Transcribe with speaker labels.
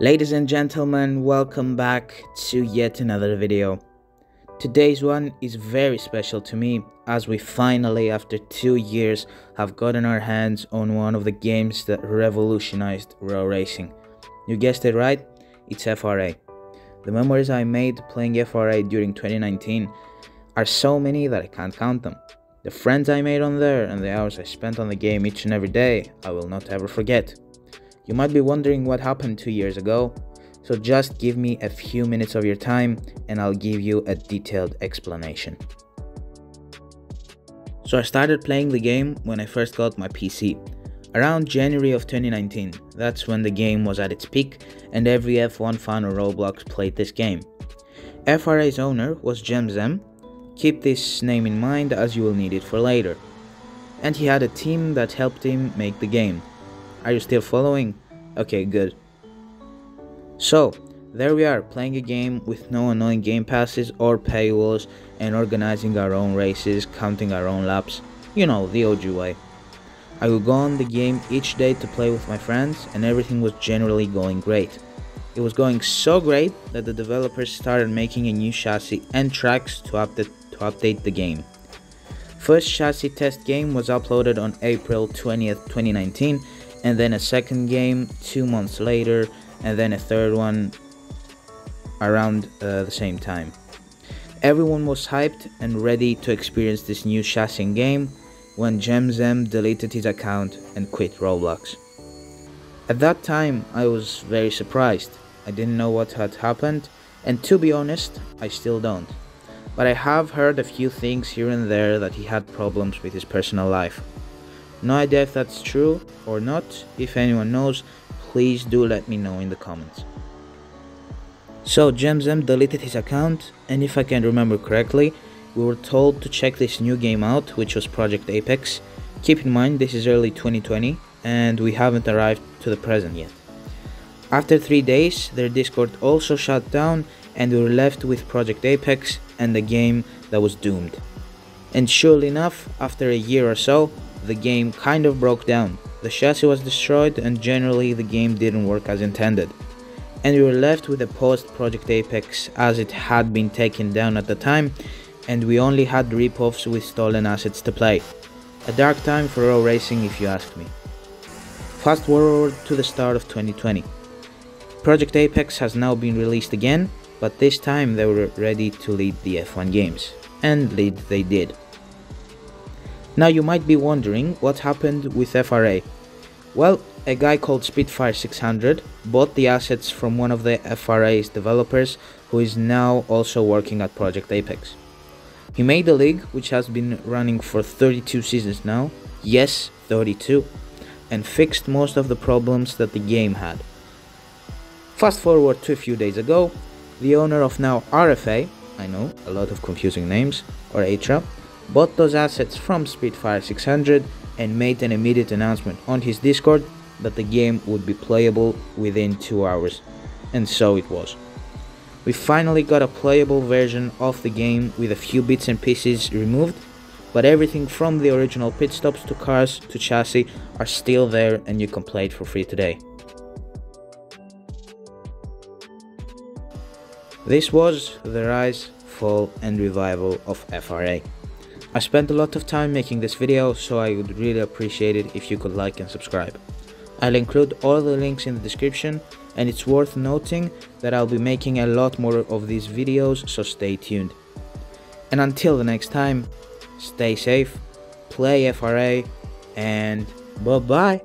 Speaker 1: Ladies and gentlemen, welcome back to yet another video. Today's one is very special to me as we finally after two years have gotten our hands on one of the games that revolutionized raw racing. You guessed it right, it's FRA. The memories I made playing FRA during 2019 are so many that I can't count them. The friends I made on there and the hours I spent on the game each and every day, I will not ever forget. You might be wondering what happened two years ago, so just give me a few minutes of your time and I'll give you a detailed explanation. So I started playing the game when I first got my PC. Around January of 2019, that's when the game was at its peak and every F1 fan on Roblox played this game. FRA's owner was Gemzem, keep this name in mind as you will need it for later. And he had a team that helped him make the game. Are you still following? Okay, good. So, there we are, playing a game with no annoying game passes or paywalls and organizing our own races, counting our own laps. You know, the OG way. I would go on the game each day to play with my friends and everything was generally going great. It was going so great that the developers started making a new chassis and tracks to update, to update the game. First chassis test game was uploaded on April 20th, 2019 and then a second game two months later, and then a third one around uh, the same time. Everyone was hyped and ready to experience this new chassis game when Gemzem deleted his account and quit Roblox. At that time, I was very surprised. I didn't know what had happened, and to be honest, I still don't. But I have heard a few things here and there that he had problems with his personal life. No idea if that's true or not. If anyone knows, please do let me know in the comments. So Gemzem deleted his account and if I can remember correctly, we were told to check this new game out which was Project Apex. Keep in mind this is early 2020 and we haven't arrived to the present yet. After 3 days, their Discord also shut down and we were left with Project Apex and the game that was doomed. And surely enough, after a year or so, the game kind of broke down. The chassis was destroyed and generally the game didn't work as intended. And we were left with a post Project Apex as it had been taken down at the time and we only had rip-offs with stolen assets to play. A dark time for raw racing if you ask me. Fast forward to the start of 2020. Project Apex has now been released again, but this time they were ready to lead the F1 games. And lead they did. Now you might be wondering what happened with FRA. Well, a guy called Spitfire 600 bought the assets from one of the FRA's developers who is now also working at Project Apex. He made the league, which has been running for 32 seasons now, yes, 32, and fixed most of the problems that the game had. Fast forward to a few days ago, the owner of now RFA, I know, a lot of confusing names, or Atra, bought those assets from Spitfire 600 and made an immediate announcement on his Discord that the game would be playable within 2 hours. And so it was. We finally got a playable version of the game with a few bits and pieces removed, but everything from the original pit stops to cars to chassis are still there and you can play it for free today. This was the rise, fall and revival of FRA. I spent a lot of time making this video, so I would really appreciate it if you could like and subscribe. I'll include all the links in the description, and it's worth noting that I'll be making a lot more of these videos, so stay tuned. And until the next time, stay safe, play FRA, and bye bye.